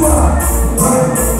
cima. Vai.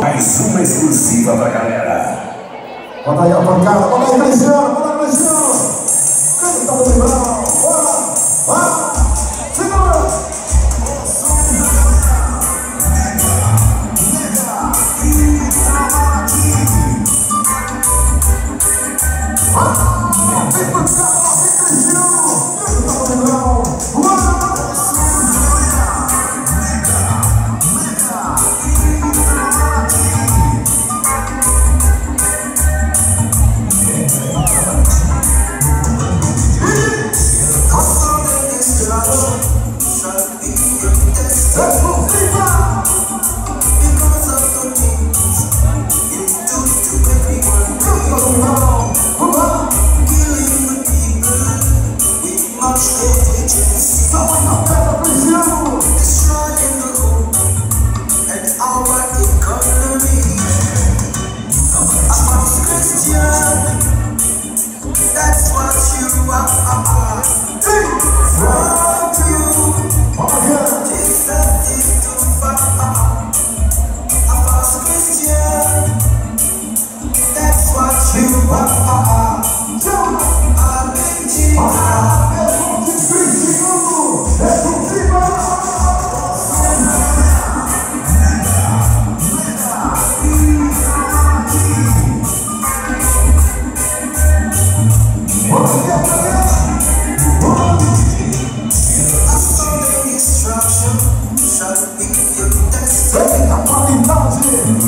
Mais uma exclusiva pra galera. Bota aí a pancada, bota aí, Cristiano.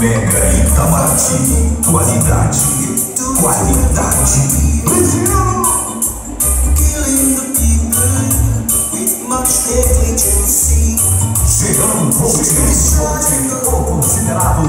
Mega Itamaraty. Qualidade. Qualidade. Chegando um pouco considerado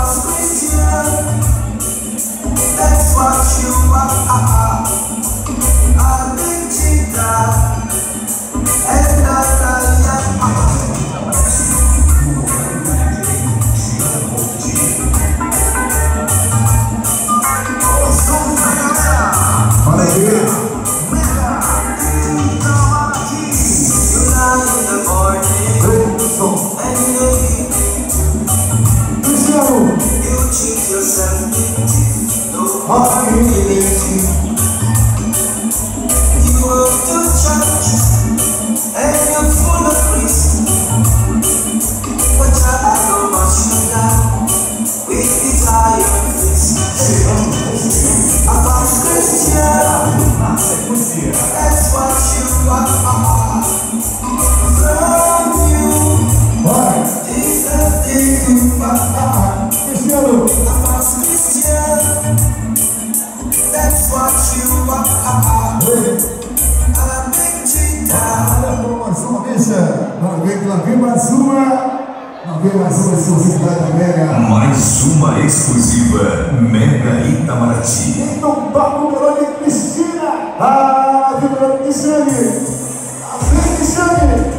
That's what you are. Identidade. vem mais uma. Lá vem mais uma exclusividade Mega. Mais uma exclusiva Mega Itamaraty. Então, Paco Verônica Cristina. Ah, Verônica Cristiane. A Cristina.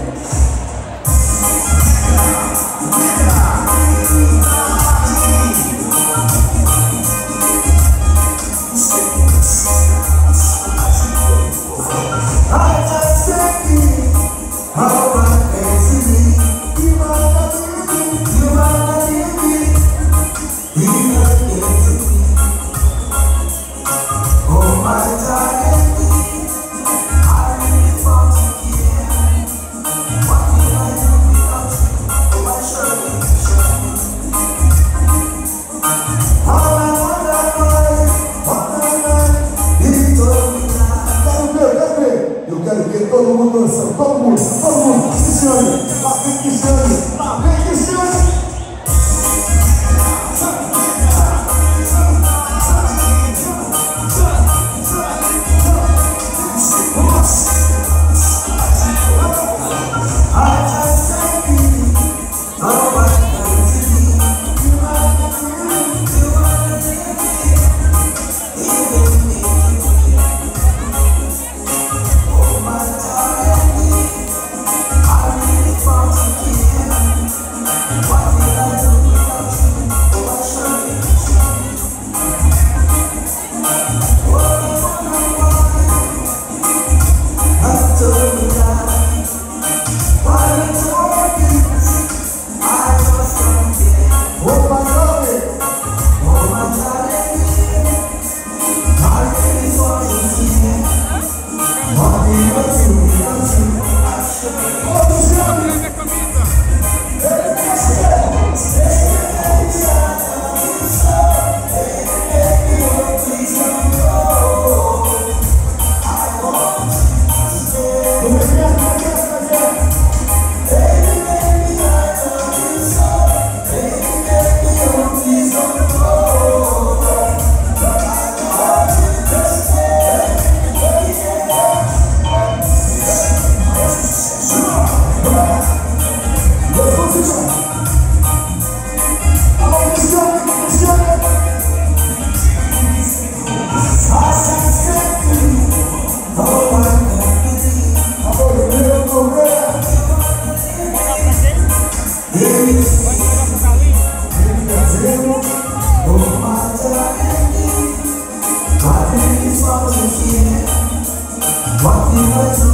my time. always